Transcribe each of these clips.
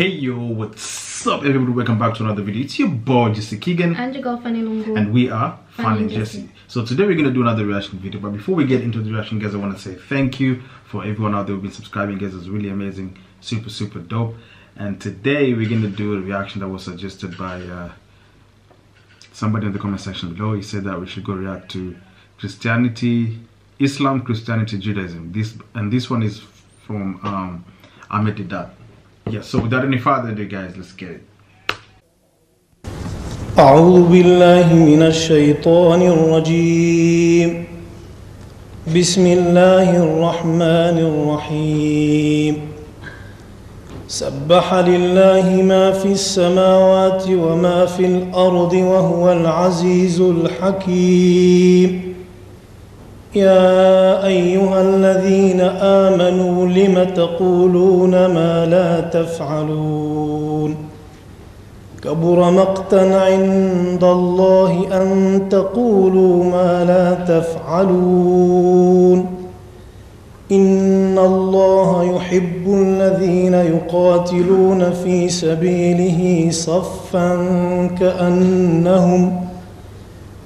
Hey yo, what's up everybody? Welcome back to another video. It's your boy Jesse Keegan And your girl Fanny Lungu. and we are Fanny and and Jesse. Jesse. So today we're gonna do another reaction video. But before we get into the reaction, guys, I want to say thank you for everyone out there who've been subscribing. Guys, it's really amazing, super super dope. And today we're gonna do a reaction that was suggested by uh, somebody in the comment section below. He said that we should go react to Christianity, Islam, Christianity, Judaism. This and this one is from um, Ahmed Deedat. Yeah. So without any further ado, guys, let's get it. أعوذ بالله من الشيطان الرجيم بسم الله الرحمن الرحيم سبح لله ما في السماوات وما في الأرض وهو العزيز الحكيم يا أيها الذين آمنوا لم تقولون ما لا تفعلون؟ كبر مقتا عند الله أن تقولوا ما لا تفعلون. إن الله يحب الذين يقاتلون في سبيله صفا كأنهم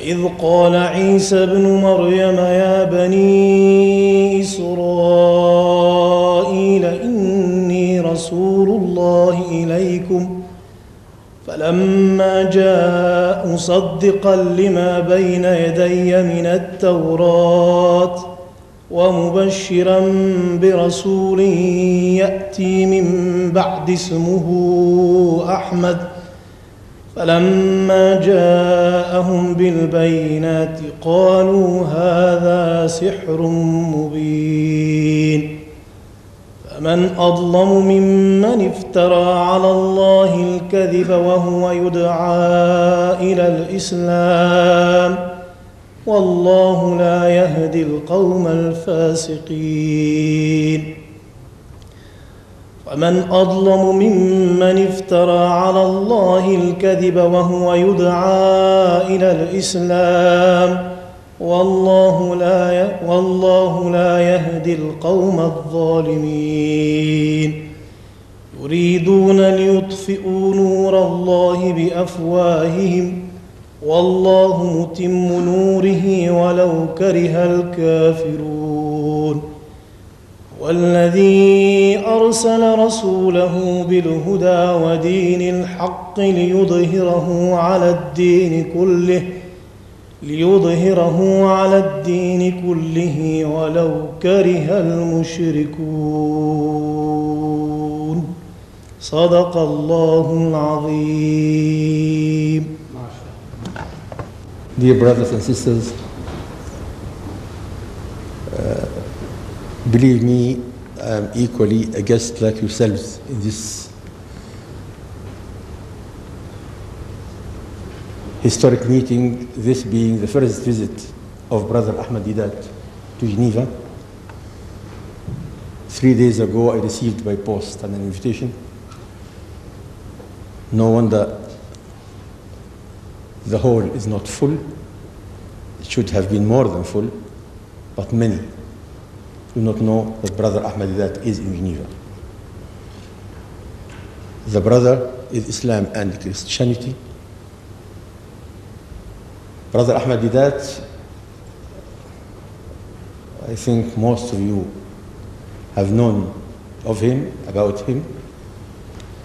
وإذ قال عيسى ابن مريم يا بني إسرائيل إني رسول الله إليكم. فلما جاء مصدقا لما بين يدي من التوراة ومبشرا برسول يأتي من بعد اسمه أحمد. فلما جاءهم بالبينات قالوا هذا سحر مبين. فمن أظلم ممن افترى على الله الكذب وهو يدعى إلى الإسلام والله لا يهدي القوم الفاسقين. ومن أظلم ممن افترى على الله الكذب وهو يدعى إلى الإسلام والله لا. والله لا يهدي القوم الظالمين يريدون ليطفئوا نور الله بأفواههم والله متم نوره ولو كره الكافرون والذي أرسل رسوله بالهدى ودين الحق ليظهره على الدين كله ليظهره على الدين كله ولو كره المشركون. صدق الله العظيم. Dear brothers and sisters, believe me, I am equally a guest like yourselves in this historic meeting, this being the first visit of Brother Ahmad Deedat to Geneva. Three days ago, I received by post an invitation. No wonder the hall is not full. It should have been more than full, but many do not know that Brother Ahmad Deedat is in Geneva. The brother is Islam and Christianity. Brother Ahmad Deedat, I think most of you have known of him, about him,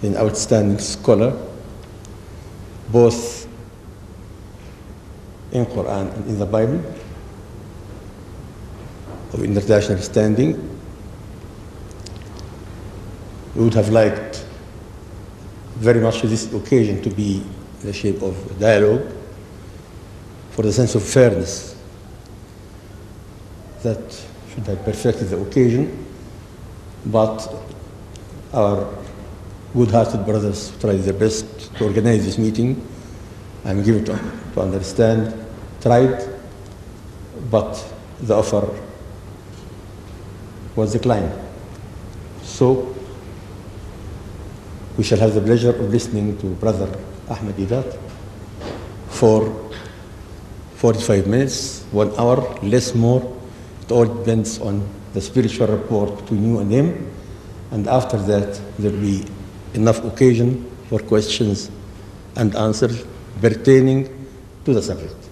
an outstanding scholar, both in Quran and in the Bible, of international standing. We would have liked very much this occasion to be the shape of dialogue for the sense of fairness that should have perfected the occasion, but our good-hearted brothers tried their best to organize this meeting. I'm given to, to understand, tried, but the offer was declined. So, we shall have the pleasure of listening to Brother Ahmed Deedat for 45 minutes, one hour, less more. It all depends on the spiritual rapport between you and him. And after that, there will be enough occasion for questions and answers pertaining to the subject.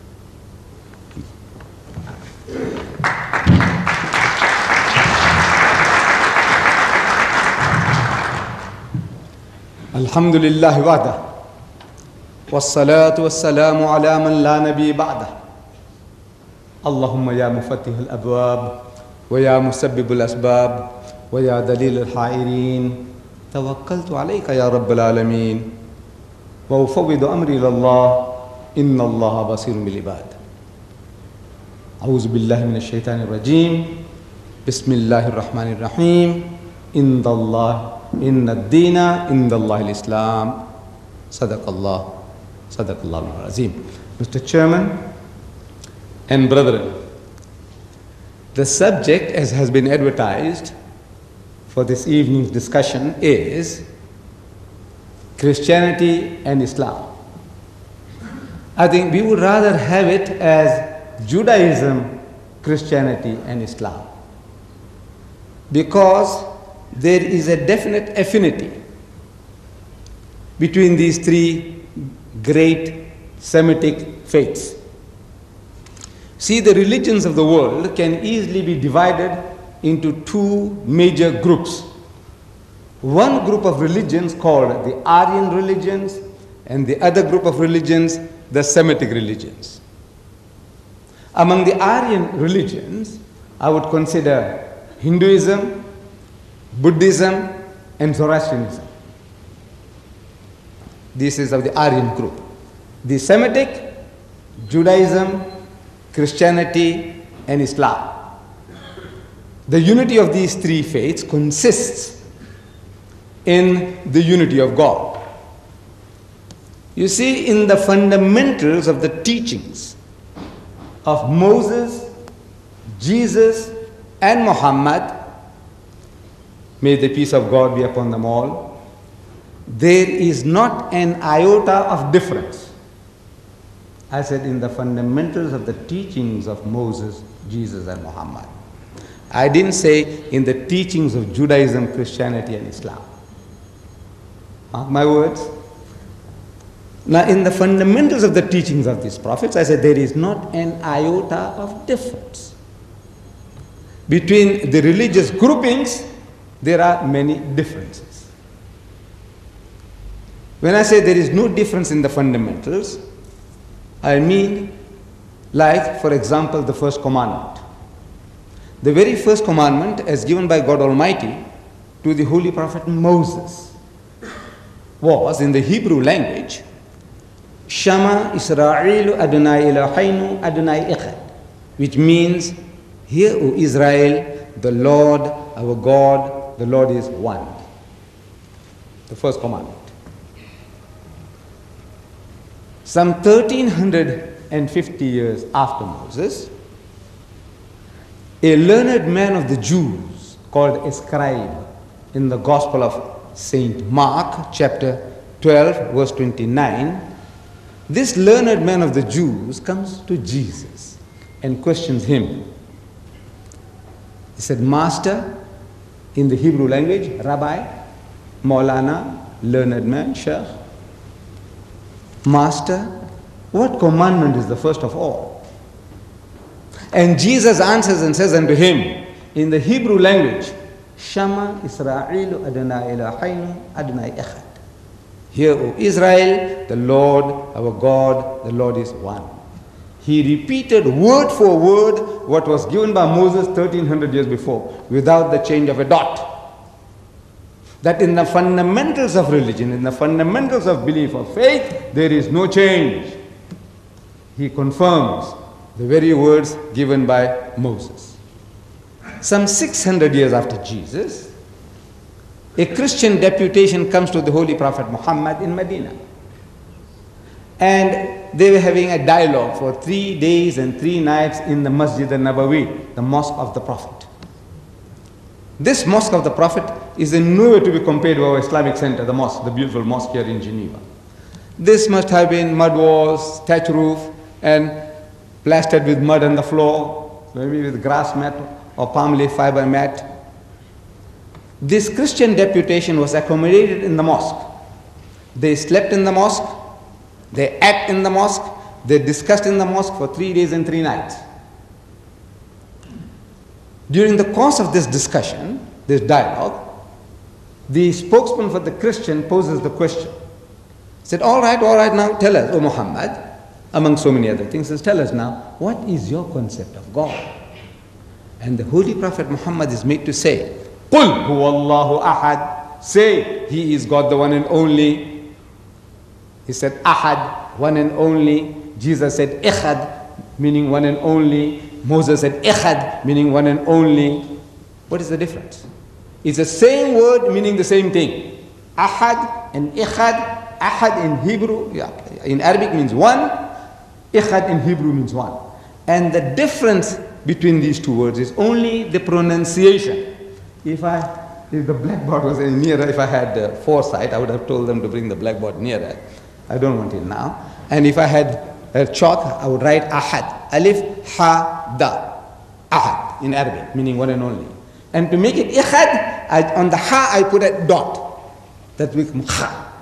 الحمد لله وحده والصلاة والسلام على من لا نبي بعده. اللهم يا مفتح الأبواب ويا مسبب الأسباب ويا دليل الحائرين. توكلت عليك يا رب العالمين. وأفوض أمري إلى الله. إن الله بصير بالعباد. أعوذ بالله من الشيطان الرجيم. بسم الله الرحمن الرحيم. إن الله إن الدين عند الله الإسلام صدق الله صدق الله العظيم Mr. Chairman and brethren, the subject as has been advertised for this evening's discussion is Christianity and Islam. I think we would rather have it as Judaism, Christianity, and Islam. Because there is a definite affinity between these three great Semitic faiths. See, the religions of the world can easily be divided into two major groups. One group of religions called the Aryan religions, and the other group of religions, the Semitic religions. Among the Aryan religions, I would consider Hinduism, Buddhism, and Zoroastrianism. This is of the Aryan group. The Semitic, Judaism, Christianity, and Islam. The unity of these three faiths consists in the unity of God. You see, in the fundamentals of the teachings of Moses, Jesus, and Muhammad, may the peace of God be upon them all, there is not an iota of difference. I said, in the fundamentals of the teachings of Moses, Jesus, and Muhammad. I didn't say in the teachings of Judaism, Christianity, and Islam. Mark my words. Now, in the fundamentals of the teachings of these prophets, I said there is not an iota of difference. Between the religious groupings, there are many differences. When I say there is no difference in the fundamentals, I mean, like, for example, the first commandment. The very first commandment, as given by God Almighty to the holy prophet Moses, was in the Hebrew language, Shema Israel Adonai Eloheinu Adonai Echad, which means, Hear, O Israel, the Lord our God, the Lord is one. The first commandment. Some 1350 years after Moses, a learned man of the Jews called a scribe in the Gospel of St. Mark, chapter 12, verse 29, this learned man of the Jews comes to Jesus and questions him. He said, Master, in the Hebrew language, Rabbi, Maulana, learned man, Sheikh, Master, what commandment is the first of all? And Jesus answers and says unto him in the Hebrew language, Shema Israel Adonai Eloheinu Adonai Echad. Hear, O Israel, the Lord our God, the Lord is one. He repeated word for word what was given by Moses 1300 years before, without the change of a dot. That in the fundamentals of religion, in the fundamentals of belief of faith, there is no change. He confirms the very words given by Moses. Some 600 years after Jesus, a Christian deputation comes to the Holy Prophet Muhammad in Medina. And they were having a dialogue for three days and three nights in the Masjid al Nabawi, the mosque of the Prophet. This mosque of the Prophet is in no way to be compared to our Islamic center, the mosque, the beautiful mosque here in Geneva. This must have been mud walls, thatch roof, and plastered with mud on the floor, maybe with grass mat or palm leaf fiber mat. This Christian deputation was accommodated in the mosque. They slept in the mosque, they ate in the mosque, they discussed in the mosque for three days and three nights. During the course of this discussion, this dialogue, the spokesman for the Christian poses the question. Said, All right, all right, now tell us, O Muhammad, among so many other things, says, Tell us now, what is your concept of God? And the Holy Prophet Muhammad is made to say, Qul huwallahu ahad. Say, He is God, the one and only. He said, Ahad, one and only. Jesus said, Echad, meaning one and only. Moses said, Echad, meaning one and only. What is the difference? It's the same word meaning the same thing. Ahad and Echad. Ahad in Hebrew, in Arabic means one. Echad in Hebrew means one. And the difference between these two words is only the pronunciation. If I, if the blackboard was any nearer, if I had uh, foresight, I would have told them to bring the blackboard nearer. I don't want it now. And if I had a chalk, I would write ahad. Alif, ha, da. Ahad in Arabic, meaning one and only. And to make it ihad, on the ha I put a dot. That becomes ha.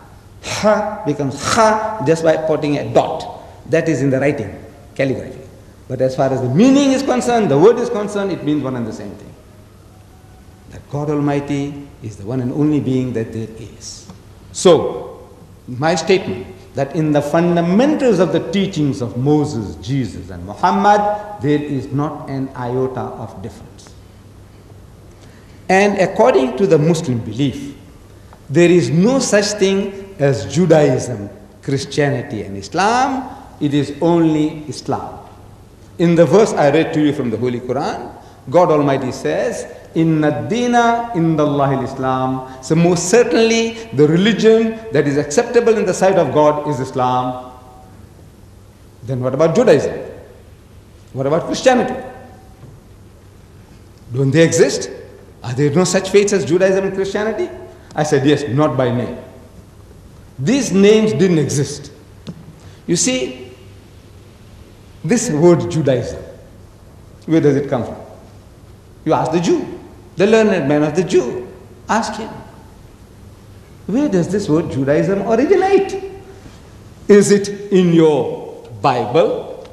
Ha becomes ha just by putting a dot. That is in the writing, calligraphy. But as far as the meaning is concerned, the word is concerned, it means one and the same thing. That God Almighty is the one and only being that there is. So, my statement that in the fundamentals of the teachings of Moses, Jesus, and Muhammad, there is not an iota of difference. And according to the Muslim belief, there is no such thing as Judaism, Christianity, and Islam. It is only Islam. In the verse I read to you from the Holy Quran, God Almighty says, Inna dina indallahi islam So most certainly the religion that is acceptable in the sight of God is Islam. Then what about Judaism? What about Christianity? Don't they exist? Are there no such faiths as Judaism and Christianity? I said, yes, not by name. These names didn't exist. You see, this word Judaism, where does it come from? You ask the Jew, the learned man of the Jew. Ask him. Where does this word Judaism originate? Is it in your Bible,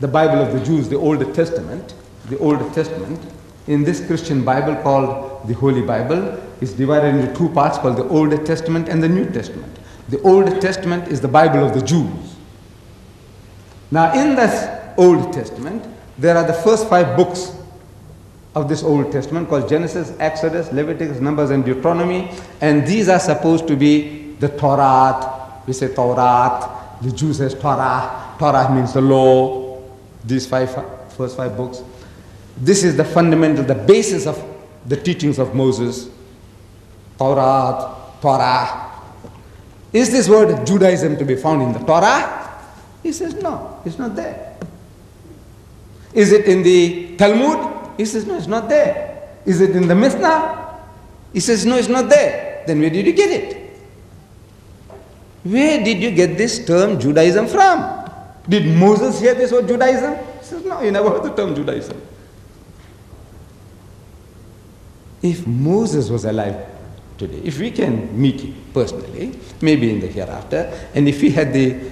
the Bible of the Jews, the Old Testament, the Old Testament, in this Christian Bible called the Holy Bible, is divided into two parts called the Old Testament and the New Testament. The Old Testament is the Bible of the Jews. Now, in this Old Testament, there are the first five books of this Old Testament called Genesis, Exodus, Leviticus, Numbers, and Deuteronomy. And these are supposed to be the Torah. We say Torah. The Jews says Torah. Torah means the law. These five, first five books. This is the fundamental, the basis of the teachings of Moses. Torah, Torah. Is this word Judaism to be found in the Torah? He says, no, it's not there. Is it in the Talmud? He says, no, it's not there. Is it in the Mishnah? He says, no, it's not there. Then where did you get it? Where did you get this term Judaism from? Did Moses hear this word Judaism? He says, no, he never heard the term Judaism. If Moses was alive today, if we can meet him personally, maybe in the hereafter, and if we had the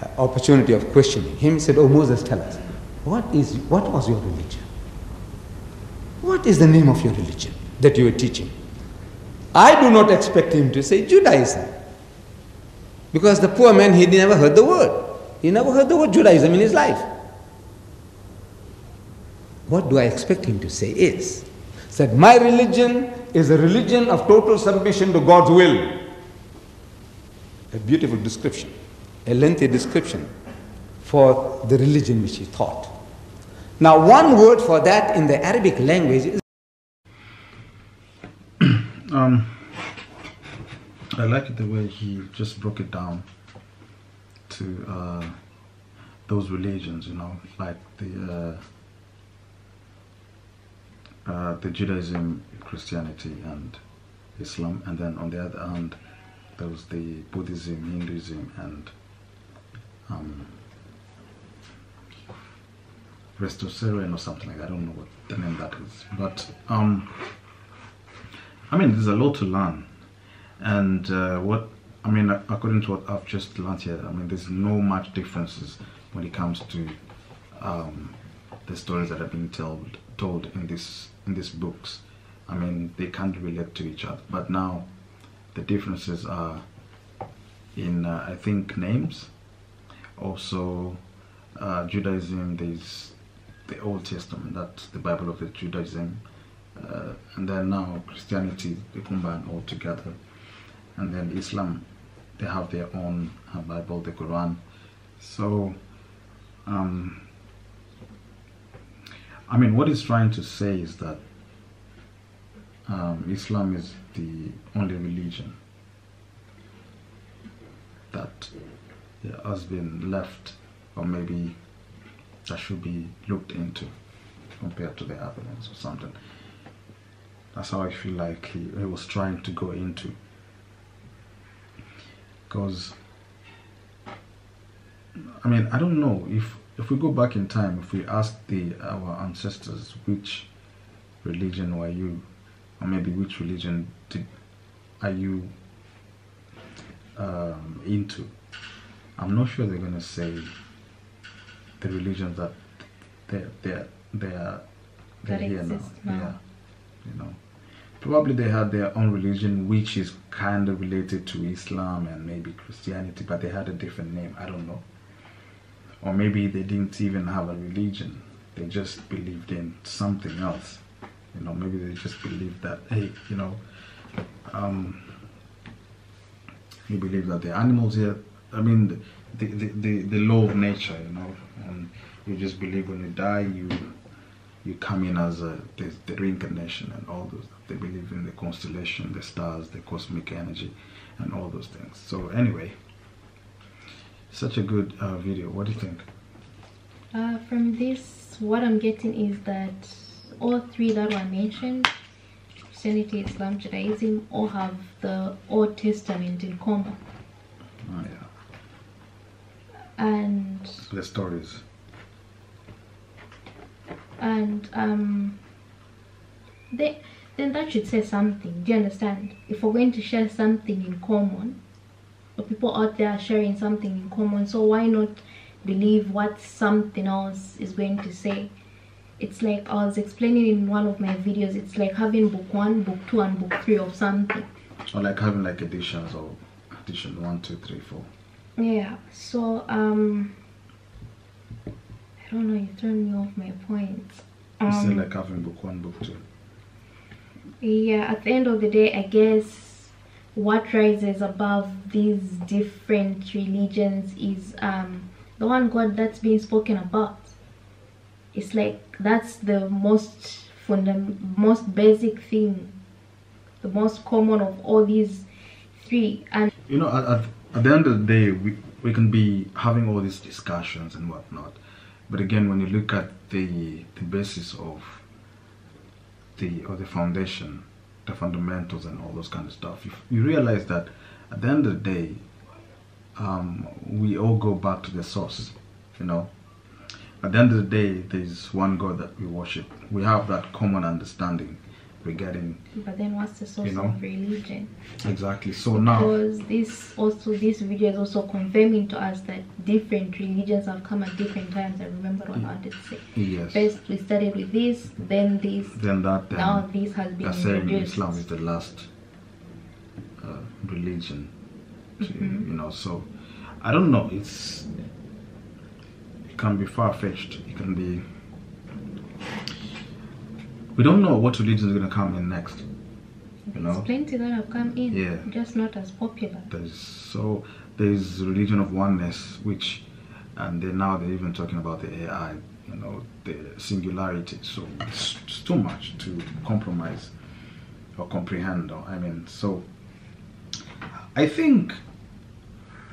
uh, opportunity of questioning him, he said, Oh, Moses, tell us, what, is, what was your religion? What is the name of your religion that you are teaching? I do not expect him to say Judaism. Because the poor man, he never heard the word. He never heard the word Judaism in his life. What do I expect him to say is, said, my religion is a religion of total submission to God's will. A beautiful description, a lengthy description for the religion which he taught. Now, one word for that in the Arabic language is Um, I like it the way he just broke it down to uh, those religions, you know, like the uh, uh, the Judaism, Christianity, and Islam, and then on the other hand, there was the Buddhism, Hinduism, and um, Rastafarian or something like that. I don't know what the name that is, but um, I mean, there's a lot to learn, and uh, what I mean, according to what I've just learned here, I mean, there's no much differences when it comes to um, the stories that are being told told in this in these books. I mean, they can't relate to each other, but now the differences are in uh, I think names, also uh, Judaism. There's the Old Testament, that's the Bible of the Judaism, uh, and then now Christianity they combine all together, and then Islam they have their own uh, Bible, the Quran. So, um, I mean, what he's trying to say is that um, Islam is the only religion that has been left, or maybe that should be looked into compared to the ones or something. That's how I feel like he, he was trying to go into. Because, I mean, I don't know if if we go back in time, if we ask the our ancestors which religion were you, or maybe which religion did are you um, into, I'm not sure they're gonna say the religions that they're they're they're, they're That here now. now. Yeah, you know, probably they had their own religion, which is kind of related to Islam and maybe Christianity, but they had a different name. I don't know, or maybe they didn't even have a religion. They just believed in something else. You know, maybe they just believed that hey, you know, um, you believe that the animals here. I mean, the the, the, the law of nature. You know, and you just believe when you die, you you come in as a the, the reincarnation and all those. They believe in the constellation, the stars, the cosmic energy, and all those things. So anyway, such a good uh, video. What do you think? Uh, from this, what I'm getting is that all three that were mentioned, Christianity, Islam, Judaism, all have the Old Testament in common. Oh yeah, And the stories. and um they then that should say something do you understand if we're going to share something in common or people out there sharing something in common so why not believe what something else is going to say it's like i was explaining in one of my videos it's like having book one book two and book three of something Or like having like editions or edition one, two, three, four. Yeah so um i don't know you thrown me off my point You say Um, like having book one, book two. yeah at the end of the day i guess what rises above these different religions is um the one god that's being spoken about it's like that's the most fundam- most basic thing the most common of all these three and you know at, at, the end of the day we, we can be having all these discussions and whatnot. But again when you look at the the basis of the or the foundation the fundamentals and all those kind of stuff you, you realize that at the end of the day um, we all go back to the source you know? At the end of the day there's one god that we worship. We have that common understanding regarding but then what's the source You know? of religion exactly so now because this also this video is also confirming to us that different religions have come at different times i remember what i did say yes first we started with this then this then that then now this has been introduced Islam is the last uh, religion, to, Mm-hmm. you know. So I don't know. It's it can be far fetched. It can be. We don't know what religion is going to come in next. You know, There's plenty that have come in Yeah. just not as popular there's so there's religion of oneness, which, and then now they're even talking about the AI. You know, the singularity. So it's, it's too much to compromise or comprehend. Or I mean, so I think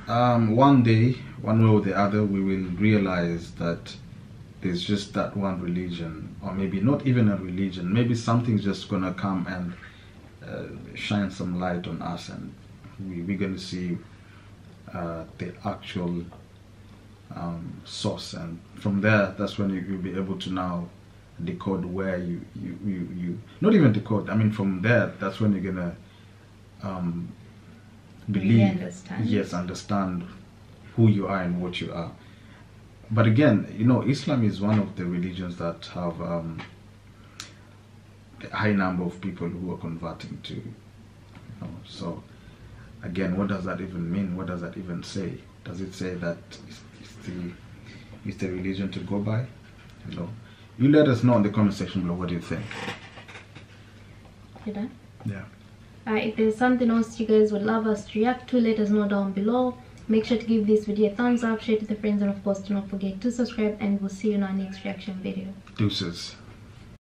um, one day, one way or the other, we will realize that there's just that one religion, or maybe not even a religion. Maybe something's just gonna come and uh, shine some light on us, and we, we're gonna see uh, the actual um, source, and from there, that's when you, you'll be able to now decode where you, you, you, you not even decode. I mean, from there, that's when you're gonna um, Really believe, understand. yes, understand who you are and what you are. But again, you know, Islam is one of the religions that have um, a high number of people who are converting to. You know, so, again, what does that even mean? What does that even say? Does it say that it's, it's the it's the religion to go by? You know, you let us know in the comment section below what do you think. You done? Yeah. Uh, if there's something else you guys would love us to react to, let us know down below. Make sure to give this video a thumbs up, share it with your friends, and of course, do not forget to subscribe. And we'll see you in our next reaction video. Deuces.